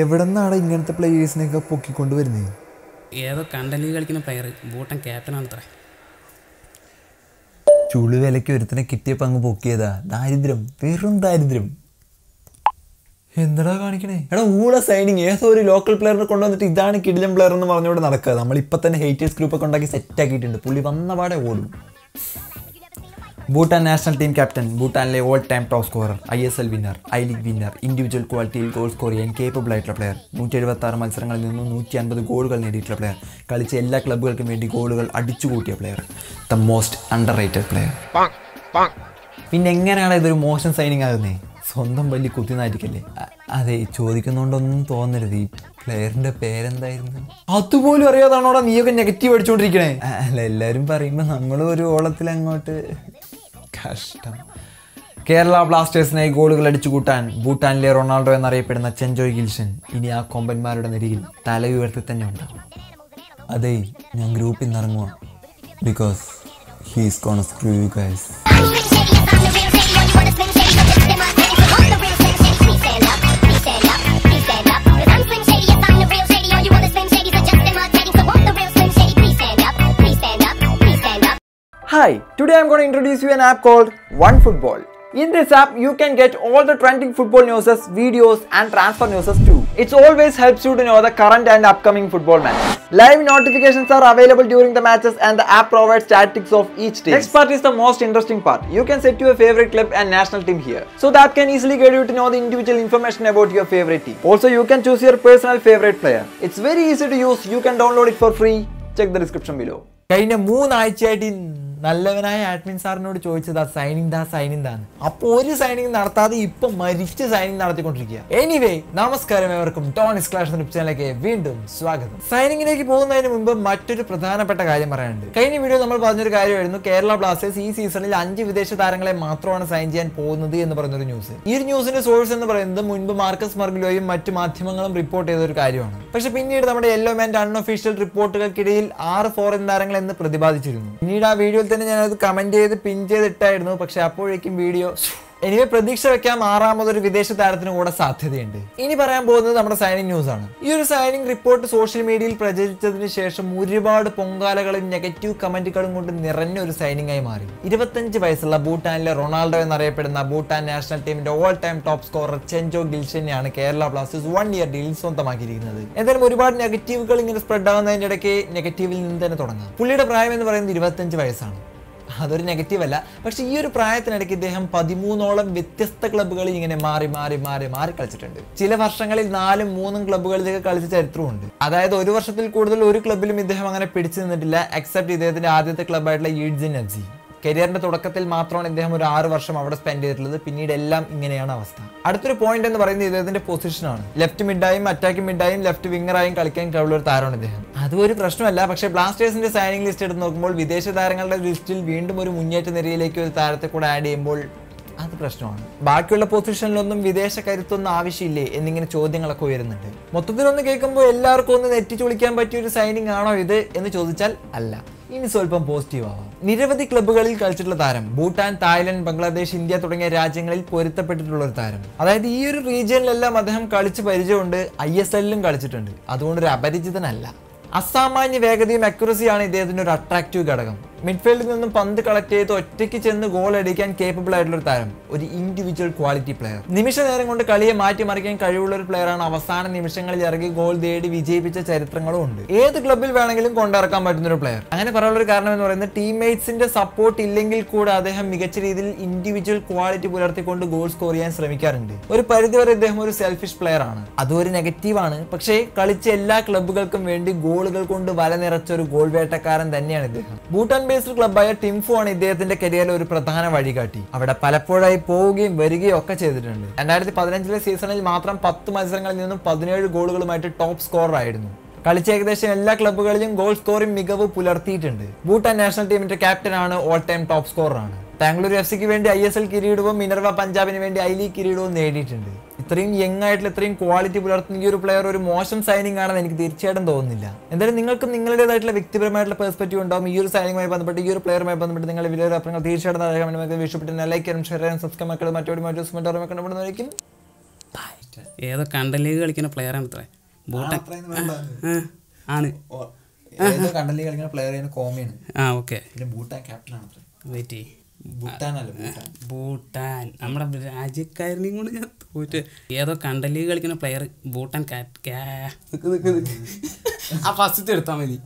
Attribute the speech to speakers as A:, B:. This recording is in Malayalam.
A: എവിടെ നിന്നാണ് ഇങ്ങനത്തെ പ്ലേയേഴ്സിനെയൊക്കെ പൊക്കിക്കൊണ്ട് വരുന്നത്
B: ഏതോ കണ്ടന്റ് കളിക്കുന്ന പ്ലെയർ ബൂട്ടൻ ക്യാപ്റ്റനാണത്രേ അത്ര
A: ചുളി വിലയ്ക്ക് ഒരുത്തനെ കിട്ടിയപ്പോൾ അങ്ങ് പൊക്കിയതാ. ദാരിദ്ര്യം വെറും ദാരിദ്ര്യം. എന്താടാ കാണിക്കണേ? എടാ ഊള സൈനിങ് ഏതോ ഒരു ലോക്കൽ പ്ലെയറിനെ കൊണ്ടുവന്നിട്ട് ഇതാണ് കിഡിലൻ പ്ലെയർ എന്ന് പറഞ്ഞുകൊണ്ട് നടക്കുക നമ്മൾ ഇപ്പൊ തന്നെ ഹേറ്റേഴ്സ് ഗ്രൂപ്പ് ഒക്കെ ഉണ്ടാക്കി സെറ്റ് ആക്കിയിട്ടുണ്ട്. പുള്ളി വന്നപാടെ ഓടും. Bhutan national team captain ഭൂട്ടാനിലെ all time top scorer I S L winner I league winner individual ക്വാളിറ്റിയിൽ ഗോൾ സ്കോർ ചെയ്യാൻ കേപ്പബിൾ ആയിട്ടുള്ള പ്ലെയർ നൂറ്റി എഴുപത്തി ആറ് മത്സരങ്ങളിൽ നിന്നും നൂറ്റി അൻപത് ഗോളുകൾ നേടിയിട്ടുള്ള പ്ലെയർ കളിച്ച എല്ലാ ക്ലബ്ബുകൾക്കും വേണ്ടി ഗോളുകൾ അടിച്ചു കൂട്ടിയ player the most underrated player പിന്നെ എങ്ങനെയാണ് ഇതൊരു മോശം സൈനിങ് ആകുന്നത് സ്വന്തം വലിയ കുത്തിനായിരിക്കല്ലേ? അതെ ചോദിക്കുന്നോണ്ടൊന്നും തോന്നരുത്. ഈ പ്ലെയറിന്റെ പേരെന്തായിരുന്നു? അതുപോലും അറിയാതാണോടാ നീയൊക്കെ നെഗറ്റീവ് അടിച്ചോണ്ടിരിക്കണേ? അ- അല്ല എല്ലാവരും പറയുമ്പോ നമ്മളും ഒരു ഓളത്തിൽ അങ്ങോട്ട് കഷ്ടം. കേരള ബ്ലാസ്റ്റേഴ്സിനെ ഗോളുകൾ അടിച്ചു കൂട്ടാൻ ഭൂട്ടാനിലെ റൊണാൾഡോ എന്നറിയപ്പെടുന്ന ചെഞ്ചോയ് ഗിൽഷൻ ഇനി ആ കൊമ്പന്മാരുടെ നിരയിൽ തല ഉയർത്തി തന്നെ ഉണ്ടാവും അതെ ഞാൻ ഗ്രൂപ്പിൽ നിന്ന് ഇറങ്ങുക because he's con screw guys Hi, today I'm going to introduce you an app called OneFootball. In this app, you can get all the trending football news, videos, and transfer news too. It always helps you to know the current and upcoming football matches. Live notifications are available during the matches, and the app provides statistics of each team. Next part is the most interesting part. You can set your favorite club and national team here. So the app can easily guide you to know the individual information about your favorite team. Also, you can choose your personal favorite player. It's very easy to use. You can download it for free. Check the description below. കഴിഞ്ഞ മൂന്നാഴ്ചയായിട്ട് ഈ നല്ലവനായ ആഡ്മിൻ സാറിനോട് ചോദിച്ചത് സൈനിങ് ദാ സൈനിങ് ദാന്ന് അപ്പൊ ഒരു സൈനിങ് നടത്താതെ ഇപ്പൊ മരിച്ച് സൈനിങ് നടത്തിക്കൊണ്ടിരിക്കുക. എനിവേ നമസ്കാരം ഏവർക്കും. ടോണിസ് ക്ലാഷ് ചാനലിലേക്ക് വീണ്ടും സ്വാഗതം. സൈനിങ്ങിലേക്ക് പോകുന്നതിന് മുമ്പ് മറ്റൊരു പ്രധാനപ്പെട്ട കാര്യം പറയാനുണ്ട്. കഴിഞ്ഞ വീഡിയോ നമ്മൾ പറഞ്ഞൊരു കാര്യമായിരുന്നു. കേരള ബ്ലാസ്റ്റേഴ്സ് ഈ സീസണിൽ അഞ്ച് വിദേശ താരങ്ങളെ മാത്രമാണ് സൈൻ ചെയ്യാൻ പോകുന്നത് എന്ന് പറഞ്ഞൊരു ന്യൂസ് ഈ ഒരു ന്യൂസിന്റെ സോഴ്സ് എന്ന് പറയുന്നത് മുൻപ് മാർക്കസ് മർഗിലോയും മറ്റ് മാധ്യമങ്ങളും റിപ്പോർട്ട് ചെയ്ത ഒരു കാര്യമാണ്. പക്ഷെ പിന്നീട് നമ്മുടെ യെല്ലോ മാൻഡ് അൺഒഫീഷ്യൽ റിപ്പോർട്ടുകൾക്കിടയിൽ ആറ് ഫോറിൻ താരങ്ങൾ എന്ന് പ്രതിപാദിച്ചിരുന്നു. പിന്നീട് ആ വീഡിയോയിൽ തന്നെ ഞാനത് കമന്റ് ചെയ്ത് പിൻ ചെയ്തിട്ടായിരുന്നു പക്ഷെ അപ്പോഴേക്കും വീഡിയോ എനിവേ പ്രതീക്ഷ വെക്കാം ഒരു വിദേശ താരത്തിന് കൂടെ സാധ്യതയുണ്ട്. ഇനി പറയാൻ പോകുന്നത് നമ്മുടെ സൈനിങ് ന്യൂസ് ആണ്. ഈ ഒരു സൈനിങ് റിപ്പോർട്ട് സോഷ്യൽ മീഡിയയിൽ പ്രചരിച്ചതിന് ശേഷം ഒരുപാട് പൊങ്കാലകളും നെഗറ്റീവ് കമന്റുകളും കൊണ്ട് നിറഞ്ഞ ഒരു സൈനിങ് ആയി മാറി. ഇരുപത്തഞ്ച് വയസ്സുള്ള ഭൂട്ടാനിലെ റൊണാൾഡോ എന്നറിയപ്പെടുന്ന ഭൂട്ടാൻ നാഷണൽ ടീമിന്റെ all time top scorer Chencho ഗിൽഷനെയാണ് Kerala Blasters one year deal സ്വന്തമാക്കിയിരിക്കുന്നത്. എന്തായാലും ഒരുപാട് നെഗറ്റീവുകൾ ഇങ്ങനെ സ്പ്രെഡ് ആവുന്നതിന്റെ ഇടയ്ക്ക് നെഗറ്റീവിൽ നിന്ന് തന്നെ തുടങ്ങാം. പുള്ളിയുടെ പ്രായം എന്ന് പറയുന്നത് ഇരുപത്തഞ്ച് വയസ്സാണ്. അതൊരു നെഗറ്റീവ് അല്ല. പക്ഷെ ഈ ഒരു പ്രായത്തിനിടയ്ക്ക് ഇദ്ദേഹം പതിമൂന്നോളം വ്യത്യസ്ത ക്ലബ്ബുകളിൽ ഇങ്ങനെ മാറി മാറി മാറി മാറി കളിച്ചിട്ടുണ്ട്. ചില വർഷങ്ങളിൽ നാലും മൂന്നും ക്ലബ്ബുകളിലേക്ക് കളിച്ച ചരിത്രമുണ്ട്. അതായത് ഒരു വർഷത്തിൽ കൂടുതൽ ഒരു ക്ലബ്ബിലും ഇദ്ദേഹം അങ്ങനെ പിടിച്ചു നിന്നിട്ടില്ല എക്സെപ്റ്റ് ഇദ്ദേഹത്തിന്റെ ആദ്യത്തെ ക്ലബ്ബായിട്ടുള്ള ഈഡ്ജിൻ എഫ് കരിയറിന്റെ തുടക്കത്തിൽ മാത്രമാണ് ഇദ്ദേഹം ഒരു ആറ് വർഷം അവിടെ സ്പെൻഡ് ചെയ്തിട്ടുള്ളത്. പിന്നീട് എല്ലാം ഇങ്ങനെയാണ് അവസ്ഥ. അടുത്തൊരു പോയിന്റ് എന്ന് പറയുന്നത് ഇദ്ദേഹത്തിന്റെ പൊസിഷനാണ് ലെഫ്റ്റ് മിഡായും അറ്റാക്ക് മിഡായും ലെഫ്റ്റ് വിങ്ങറായും കളിക്കാൻ കഴിവുള്ള ഒരു താരമാണ് ഇദ്ദേഹം. അതും ഒരു പ്രശ്നമല്ല. പക്ഷേ ബ്ലാസ്റ്റേഴ്സിന്റെ സൈനിങ് ലിസ്റ്റ് എടുത്ത് നോക്കുമ്പോൾ വിദേശ താരങ്ങളുടെ ലിസ്റ്റിൽ വീണ്ടും ഒരു മുന്നേറ്റ നിരയിലേക്ക് ഒരു താരത്തെ കൂടെ ആഡ് ചെയ്യുമ്പോൾ അത് പ്രശ്നമാണ്. ബാക്കിയുള്ള പൊസിഷനിലൊന്നും വിദേശ കരുത്തൊന്നും ആവശ്യമില്ലേ എന്നിങ്ങനെ ചോദ്യങ്ങളൊക്കെ ഉയരുന്നുണ്ട്. മൊത്തത്തിലൊന്ന് കേൾക്കുമ്പോൾ എല്ലാവർക്കും ഒന്ന് നെറ്റി ചൊളിക്കാൻ പറ്റിയ ഒരു സൈനിങ് ആണോ ഇത് എന്ന് ചോദിച്ചാൽ അല്ല. ഇനി സ്വല്പം പോസിറ്റീവ് ആവാം. നിരവധി ക്ലബ്ബുകളിൽ കളിച്ചിട്ടുള്ള താരം. ഭൂട്ടാൻ തായ്ലൻഡ് ബംഗ്ലാദേശ് ഇന്ത്യ തുടങ്ങിയ രാജ്യങ്ങളിൽ പൊരുത്തപ്പെട്ടിട്ടുള്ള ഒരു താരം. അതായത് ഈ ഒരു റീജിയനിലെല്ലാം അദ്ദേഹം കളിച്ച് പരിചയമുണ്ട്. ഐ എസ് എല്ലിലും കളിച്ചിട്ടുണ്ട്. അതുകൊണ്ട് ഒരു അപരിചിതനല്ല. അസാമാന്യ വേഗതയും അക്യുറസിയാണ് ഇദ്ദേഹത്തിന്റെ ഒരു അട്രാക്റ്റീവ് ഘടകം. മിഡ്ഫീൽഡിൽ നിന്നും പന്ത് കളക്ട് ചെയ്ത് ഒറ്റയ്ക്ക് ചെന്ന് ഗോൾ അടിക്കാൻ കേപ്പബിൾ ആയിട്ടുള്ള ഒരു താരം ഒരു ഇൻഡിവിജ്വൽ ക്വാളിറ്റി പ്ലെയർ നിമിഷ നേരം കൊണ്ട് കളിയെ മാറ്റിമറിക്കാൻ കഴിവുള്ള ഒരു പ്ലെയറാണ് അവസാന നിമിഷങ്ങളിൽ ഇറങ്ങി ഗോൾ നേടി വിജയിപ്പിച്ച ചരിത്രങ്ങളും ഉണ്ട്. ഏത് ക്ലബിൽ വേണമെങ്കിലും കൊണ്ടിറക്കാൻ പറ്റുന്ന ഒരു പ്ലെയർ അങ്ങനെ പറയാനുള്ള ഒരു കാരണം എന്ന് പറയുന്നത് ടീംമേറ്റ്സിന്റെ സപ്പോർട്ട് ഇല്ലെങ്കിൽ കൂടെ അദ്ദേഹം മികച്ച രീതിയിൽ ഇൻഡിവിജ്വൽ ക്വാളിറ്റി പുലർത്തിക്കൊണ്ട് ഗോൾ സ്കോർ ചെയ്യാൻ ശ്രമിക്കാറുണ്ട്. ഒരു പരിധിവരെ ഇദ്ദേഹം ഒരു സെൽഫിഷ് പ്ലെയർ ആണ്. അതും ഒരു നെഗറ്റീവാണ് പക്ഷേ കളിച്ച എല്ലാ ക്ലബുകൾക്കും വേണ്ടി ഗോളുകൾ കൊണ്ട് വല നിറച്ച ഒരു ഗോൾ വേട്ടക്കാരൻ തന്നെയാണ് ഇദ്ദേഹം. ഭൂട്ടാൻ ബേസ്ഡ് ക്ലബ്ബായ ടിംഫു ആണ് ഇദ്ദേഹത്തിന്റെ കരിയറിൽ ഒരു പ്രധാന വഴികാട്ടി. അവിടെ പലപ്പോഴായി പോവുകയും വരികയും ഒക്കെ ചെയ്തിട്ടുണ്ട്. രണ്ടായിരത്തി പതിനഞ്ചിലെ സീസണിൽ മാത്രം പത്ത് മത്സരങ്ങളിൽ നിന്നും പതിനേഴ് ഗോളുകളുമായിട്ട് ടോപ്പ് സ്കോറർ ആയിരുന്നു. കളിച്ച ഏകദേശം എല്ലാ ക്ലബ്ബുകളിലും ഗോൾ സ്കോറിംഗ് മികവ് പുലർത്തിയിട്ടുണ്ട്. ഭൂട്ടാൻ നാഷണൽ ടീമിന്റെ ക്യാപ്റ്റനാണ് ഓൾ ടൈം ടോപ്പ് സ്കോറാണ് ബാംഗ്ലൂർ എഫ് സിക്ക് വേണ്ടി ഐ എസ് എൽ കിരീടവും മിനർവ പഞ്ചാബിന് വേണ്ടി ഐ ലീഗ് കിരീടവും നേടിയിട്ടുണ്ട്. ഇത്രയും യങ് ആയിട്ടുള്ള ഇത്രയും ക്വാളിറ്റി പുലർത്തുന്ന ഈ ഒരു പ്ലെയർ ഒരു മോശം സൈനിങ് ആണെന്ന് എനിക്ക് തീർച്ചയായിട്ടും തോന്നുന്നില്ല. എന്തായാലും നിങ്ങൾക്ക് നിങ്ങളുടേതായിട്ടുള്ള വ്യക്തിപരമായിട്ടുള്ള പെർസ്പെക്റ്റീവ് ഉണ്ടാവും. ഈ ഒരു സൈനിങ്ങുമായി ബന്ധപ്പെട്ട് ഈ ഒരു പ്ലെയറുമായി ബന്ധപ്പെട്ട് നിങ്ങൾ വലിയൊരു അഭിപ്രായങ്ങൾ തീർച്ചയായിട്ടും അറിയാൻ നിങ്ങൾക്ക് ലൈക്ക് ചെയ്യാനും ഷെയർ ചെയ്യാനും സബ്സ്ക്രൈബ് ആക്കുക മറ്റൊരു മറ്റൊരു കണ്ടുപിടുന്നതായിരിക്കും
B: ഏതോ കണ്ടലീഗ് കളിക്കുന്ന പ്ലെയറാണ് ഇത്ര ആണ്.
A: കണ്ടലി കളിക്കുന്ന പ്ലെയർ കോമിയാണ്
B: ആ ഓക്കെ.
A: പിന്നെ ഭൂട്ടാൻ ക്യാപ്റ്റൻ ആണ്
B: വെയിറ്റ്
A: ഭൂട്ടാൻ അല്ല ഭൂട്ടാൻ.
B: ഭൂട്ടാൻ. നമ്മുടെ രാജ്യക്കാരനെയും കൊണ്ട് ഞാൻ പോയിട്ട് ഏതോ കണ്ടലി കളിക്കുന്ന പ്ലെയർ ബൂട്ടൻ കാറ്റ് ആ ഫസ്റ്റ് എടുത്താൽ മതി.